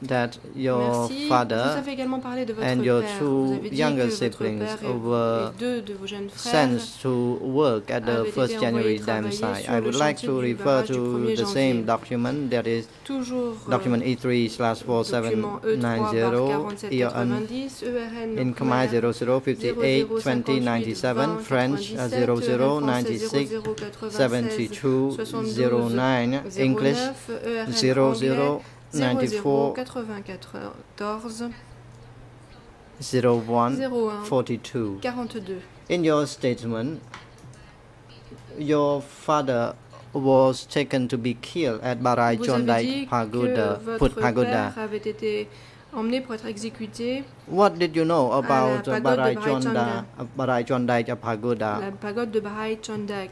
That your Merci. Father avez également parlé de votre and your père. two Vous avez dit younger siblings were et deux de vos jeunes frères sent to work at the 1st January dam site. I would like to refer to the same document that is euh, document E3 slash document E3 par 4790 here on 4790 ERN in Khmer Khmer 0058 2097 French uh, 0096 72 09 English 00 94 94 01 01 42. 42. In your statement, your father was taken to be killed at Barai Pagoda, Put votre Pagoda. père avait été emmené pour être exécuté What did you know about Barai Chonda, Barai Chondai Pagoda? la pagode de Bahai Chandak.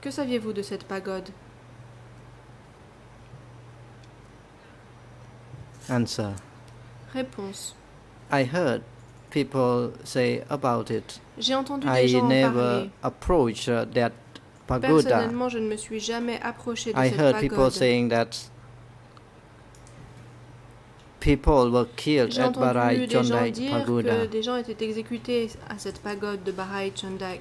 Que saviez-vous de cette pagode? Answer. Réponse. I heard people say about it. J'ai entendu des I gens en never parler. approached that pagoda. Personnellement, je ne me suis jamais approché de I cette heard people pagode. saying that people were killed J'ai at entendu Barai des gens Chondai dire Pagoda. que des gens étaient exécutés à cette pagode de Bahai Chandak.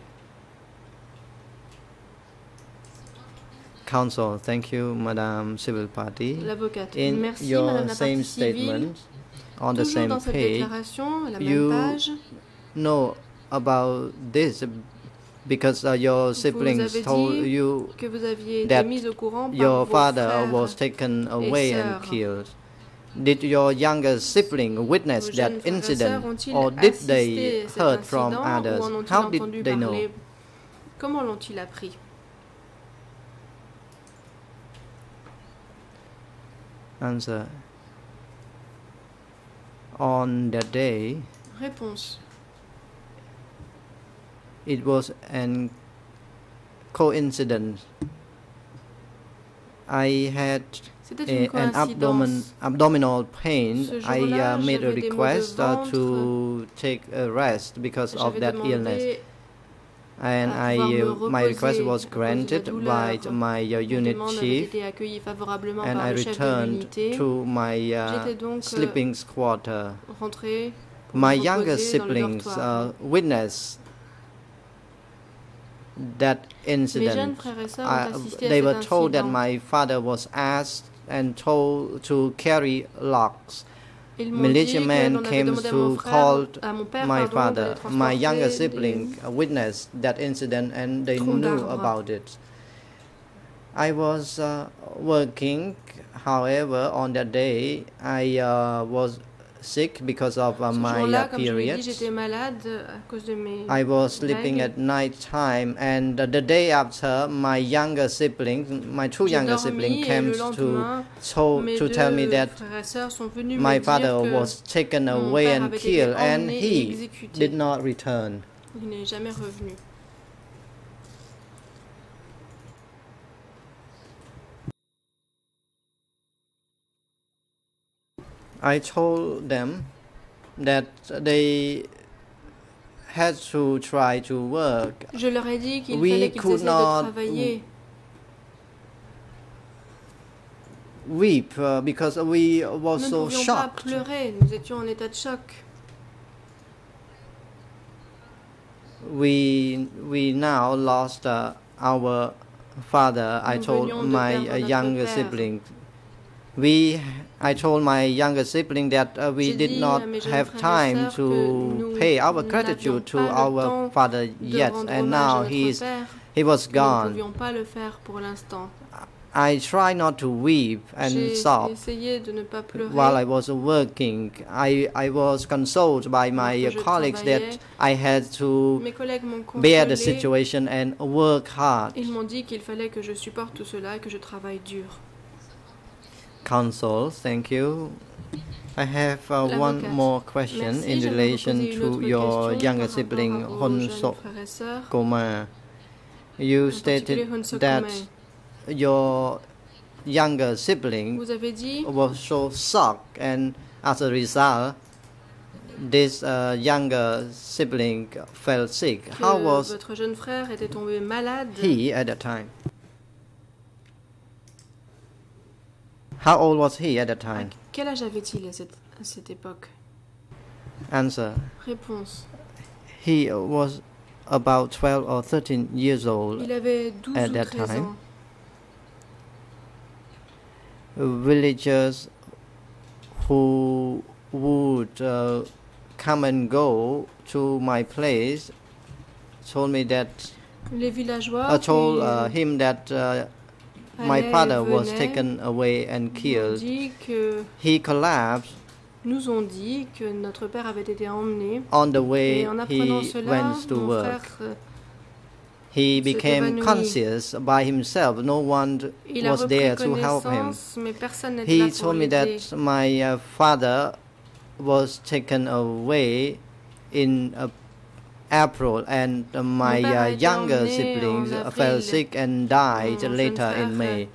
Counsel, thank you, Madam Civil Party. In Merci, your Madame la same statement, on the same page, you page, know about this because uh, your siblings told you que vous aviez été that mise au courant par your father was taken away and killed. Did your younger sibling witness that jeunes frères et incident, or did they heard from others? ou en ont-ils How did they know? Comment l'ont-ils appris Answer. On that day, Réponse. it was an coincidence. I had a- an abdomen, abdominal pain. I uh, made a j'avais des maux de request uh, to take a rest because of that illness, and I uh, my request was à cause de la granted by my uh, unit chief, été accueillie favorablement and I le chef de returned to my uh, euh, sleeping quarter. My younger reposer dans le siblings uh, witnessed that incident. frères et sœurs Uh, assisté they were told that my father was asked and told to carry locks Ils m'ont dit militiamen que l'on avait came to call à mon père, my father. My younger sibling witnessed that incident and they knew about it. I was uh, working, however, on that day I uh, was sick because of uh, my uh, comme je l'ai dit, periods. j'étais malade à cause de I was sleeping at night time, and uh, the day after, my younger siblings, my two younger siblings, came to told to tell me that frères et sœurs sont venus my father was taken away and killed, and he did not return. I told them that they had to try to work. Je leur ai dit qu'il We fallait qu'ils could not de travailler. Weep uh, because we were Nous so pouvions pas shocked. pleurer, nous étions en état de choc. We we now lost uh, our father. I told my uh, younger père. sibling. We I told my younger sibling that uh, we did not jeunes have time to pay our gratitude to our father yet, and now notre he is père. he was gone. pouvions pas le faire pour l'instant. I try not to weep and sob. essayé de ne pas pleurer. While I was working, I, I was consoled by my colleagues that I had to Mes collègues m'ont bear the situation and work hard. Ils m'ont dit qu'il fallait que je supporte tout cela que je travaille dur. Console, thank you. I have uh, one more question Merci, in relation to your younger sibling rapport aux Hun jeunes Sok frères et sœurs, Koma. You en particulier Hun stated that your younger sibling Vous avez dit was so shocked, and as a result, this uh, younger sibling fell sick. How was votre jeune frère était tombé malade. he at that time? How old was he at that time? Quel âge avait-il à cette, à cette époque Answer. Réponse. He was about 12 or 13 years old. Il avait 12 At ou that 13 time, ans. Villagers who would uh, come and go to my place told me that Les villageois I told uh, him that uh, my father was taken away and killed. He collapsed nous ont dit que notre père avait été emmené on the way et en apprenant he cela, went to mon work. frère euh, He became conscious by himself. No one il a was there to help him. mais personne n'était là He told me that my uh, father was taken away in uh, April, and my uh, younger siblings uh, fell sick and died later in May.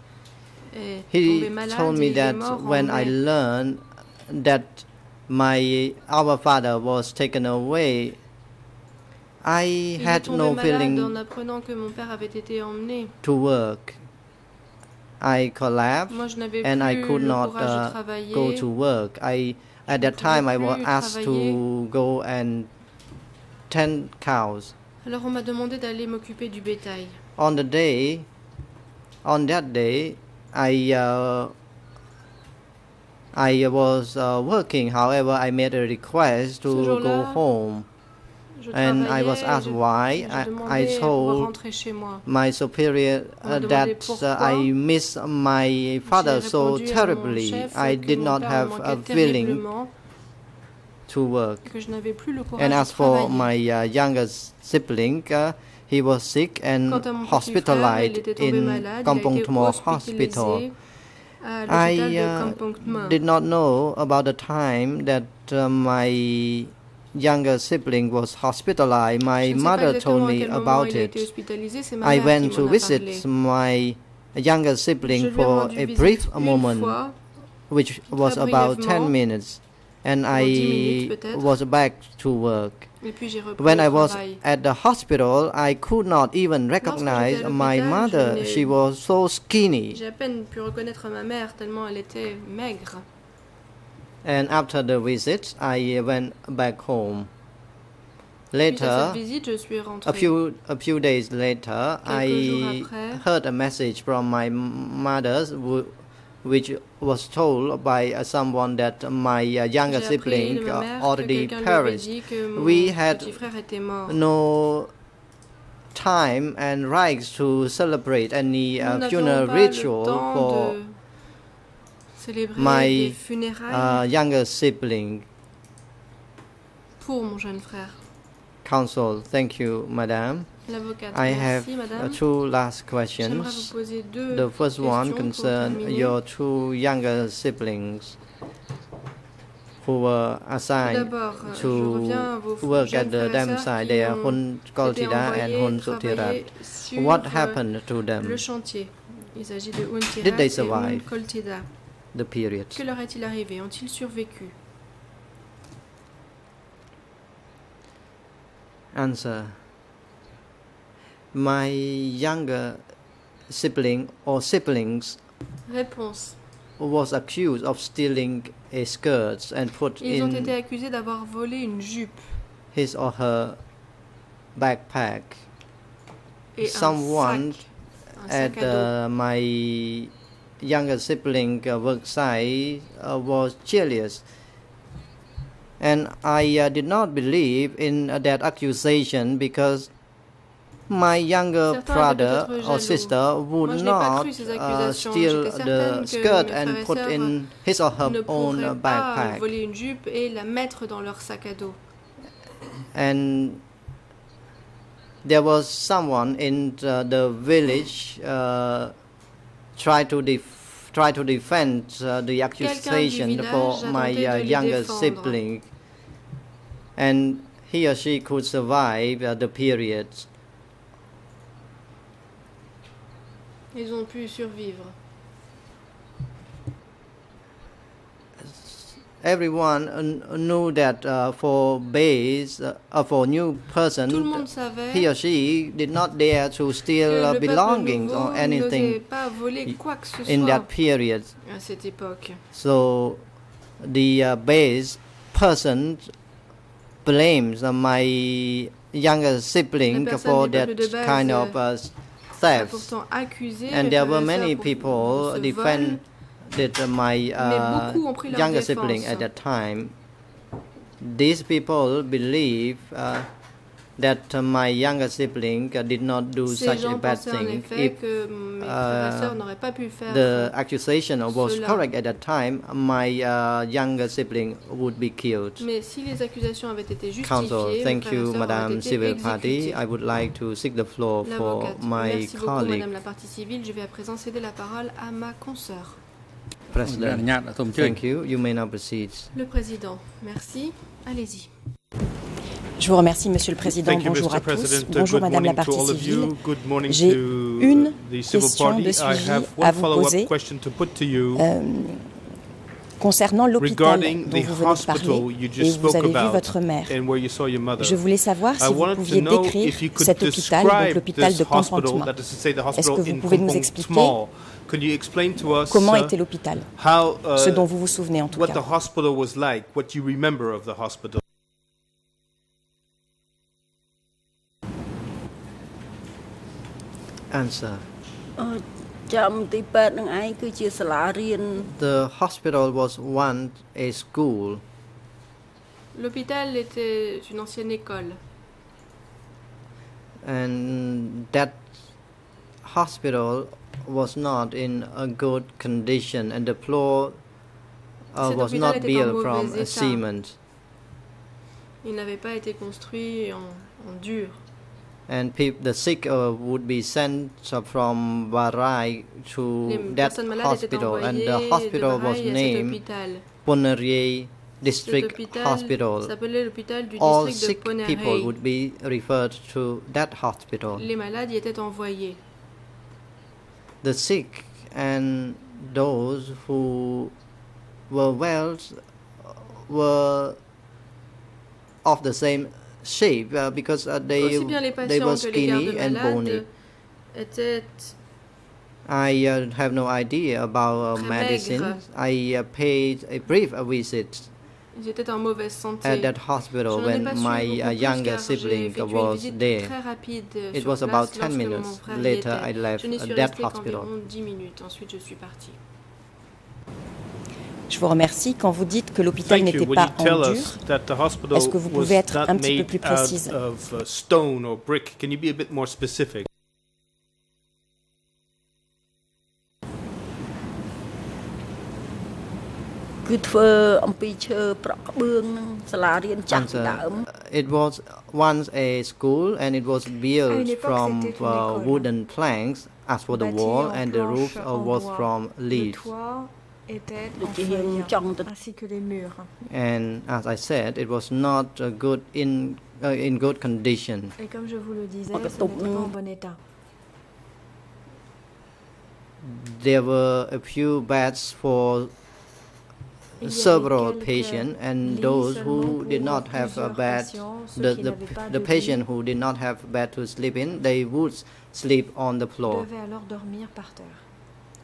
He told me that when I learned that my our father was taken away, I had no feeling apprenant que mon père avait été emmené. to work. I collapsed Moi, je n'avais and I could not uh, go to work. I at that time I was asked to go and tend cows. Alors, on m'a demandé d'aller m'occuper du bétail. On the day, on that day, I uh, I was uh, working. However, I made a request to go home, and I was asked why. I, I told rentrer chez moi. my superior uh, that uh. I miss my father so J'ai répondu à mon terribly. I did not have a feeling to work. et que je n'avais plus le courage And as for my uh, youngest sibling, uh, he was sick and Quant à mon petit frère, hospitalized in malade, il Kampong Hospital. hospitalisé à l'hôpital I uh, did not know about the time that uh, my younger sibling was hospitalized. My ne sais pas mother told me about il a été it. hospitalisé, c'est ma I went to visit parlé. my younger sibling for a brief moment, which was about 10 minutes, and I minutes was back to work. et puis j'ai repris When I was travail. at the hospital, I could not even recognize my mother. She was so skinny. À peine pu reconnaître ma mère tellement elle était maigre. And after the visit, I went back home. Later, visite, a few a few days later, Quelques I après. heard a message from my m- mother who, which was told by uh, someone that my uh, younger sibling uh, already quelqu'un lui avait perished. dit que mon We had petit frère était mort. No time and rights to celebrate any uh, funeral ritual for my, uh, younger sibling. Pour mon jeune frère. Counsel, thank you, Madam. I have uh, two last questions. The first one concerns your two younger siblings who were assigned euh, to reviens à vos work at the dam site. They are Hun Koltida and Hun Sutirat. What euh, happened to them, chantier. Il s'agit de Hun Did they survive? The period? Que leur est-il arrivé Ont-ils survécu Answer. My younger sibling or siblings Réponse. was accused of stealing a skirt and put Ils ont été in accusés d'avoir volé une jupe his or her backpack. et Someone un sac. Un sac at à dos. uh, my younger sibling uh, work site uh, was jealous. And I uh, did not believe in uh, that accusation because my younger brother or sister would Moi, je n'ai pas not uh, steal the skirt and put in his or her own uh, backpack. voler une jupe et la mettre dans leur sac à dos. and there was someone in the, the village uh, try to def- try to defend uh, the accusation for my uh, younger sibling and he or she could survive uh, the period Ils ont pu survivre. everyone uh, knew that uh, for base uh, uh, for new person Tout le monde savait he or she did not dare to steal uh, belongings or anything n'osait pas voler quoi que ce in that period. So the uh, base person blames my younger sibling for that peuple de base, kind euh, of uh, A theft. And there were many people defended my uh, beaucoup ont pris leur younger sibling at that time. These people believe uh, that uh, my younger sibling uh, did not do Ces such a bad thing. If uh, the accusation was correct at that time, my uh, younger sibling would be killed. Mais si les accusations avaient été justifiées, Counsel, thank you, Madame Civil Party. I would like to seek the floor for my Merci colleague. Beaucoup, Madame la partie civile. Je vais à présent céder la parole à ma consoeur. President, thank you. You may now proceed. Le président, merci. Allez-y. Je vous remercie, Monsieur le Président. Thank you, Bonjour Mr. à tous. President. Uh, Bonjour, Good Madame la morning to partie all of civile. you. Good morning J'ai to une the civil question party. de I suivi have à one vous follow-up poser. question to put to you Euh, concernant l'hôpital regarding dont the vous venez de hospital parler you et just où vous spoke avez vu about votre mère. and where you saw your mother. Je voulais savoir I si vous wanted to pouviez know décrire if you could cet hôpital, donc describe l'hôpital this de hospital, Contentement. that is to say the Est-ce hospital que vous in pouvez nous expliquer Compontement. Could you explain to us comment uh, était l'hôpital how, uh, Ce dont vous vous souvenez en tout what cas. the hospital was like, what you remember of the hospital? answer. The hospital was once a school. L'hôpital était une ancienne école. And that hospital was not in a good condition and the floor uh, was not built from cement. Il n'avait pas été construit en, en dur and peop- the sick uh, would be sent uh, from Barai to that personnes malades étaient hospital, and the hospital was Baraï à cet named. Ponerier District Hospital. All sick people would be referred to that hospital. Les malades y étaient envoyés. The sick and those who were well were of the same shape uh, because uh, they Aussi bien les they were patients que les gardes skinny and bony. I uh, have no idea about uh, medicine. I uh, paid a brief visit en santé. at that hospital when my uh, younger sibling was there. It was about 10 minutes. mon frère y Later. I left Je n'y suis that hospital. Je vous remercie. Quand vous dites que l'hôpital n'était pas en dur, est-ce que vous pouvez être un petit peu plus précise? Uh, it was once a school and it was built from uh, wooden planks as for the wall and the roof uh, was from leaves. And as I said, it was not a good in uh, in good condition. Et comme je vous le disais, ce n'était pas en bon état. There were a few beds for several patients and those who did not have a bed, the, the, the patient who did not have a bed to sleep in, they would sleep on the floor.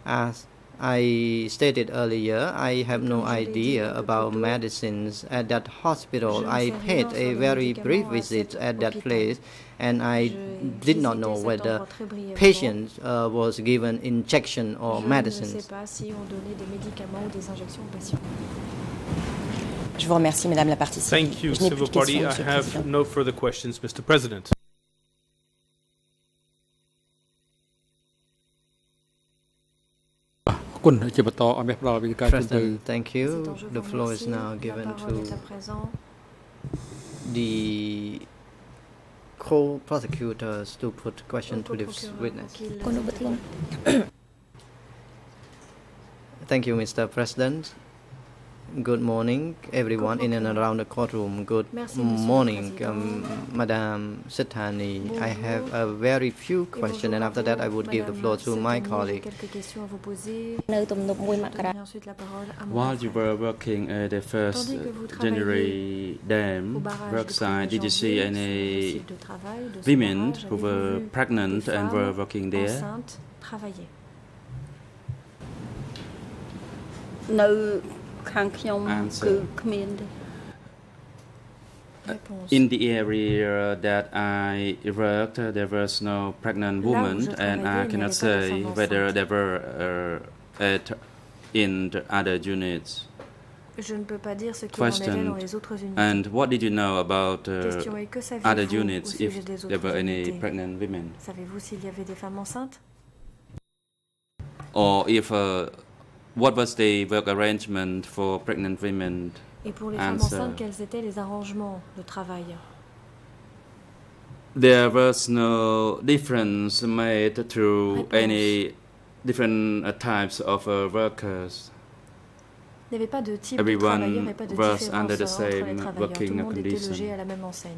As i stated earlier i have no Comme je l'ai dit idea about medicines at that hospital i paid a very brief visit at that place and i did not know whether endroit patients uh, was given injection or je medicines sais pas si on donnait des médicaments ou des injections aux patients. je vous remercie, Madame la partie. Thank you, Je n'ai plus Civil Party. I have no further questions, Mr. President. ။ គុណជាបន្តឲ្យមានផ្ដល់វិធីការជូនទៅ President, thank you. C'est en je The vous floor is remercie. now La given parole est à to présent the co-prosecutors to put question au to this procureur witness. pour qu'il គុណឧបធាន Thank you, Mr. President. Good morning, everyone morning. in and around the courtroom. Good Merci, morning, um, Madame Sethany. I have a very few questions, and after that, I would Madame give the floor to my colleague. While you were working at the first January dam worksite, did you see any women who were pregnant and were working there? no ខាងខ្ញុំ Answer. គឺគ្មានទេ Réponse. In the area that I worked, uh, there was no pregnant Là où woman, je and I travaillais, il n'y cannot avait pas de say femmes whether enceintes. there were uh, at in the other units. Je ne peux pas dire ce qu'il en était Question. dans les autres unités. And what did you know about uh, Question et que other saviez-vous au units sujet if des there autres were any unités pregnant women, Savez-vous s'il y avait des femmes enceintes or if uh, what was the work arrangement for pregnant women? Et pour les femmes enceintes, quels étaient les arrangements de travail There was no difference made through Réponse. any different uh, types of uh, workers. Il n'y avait pas de type Everyone de travailleurs et pas de was différence under the entre les same travailleurs. Tout working le monde était logé à la même enseigne.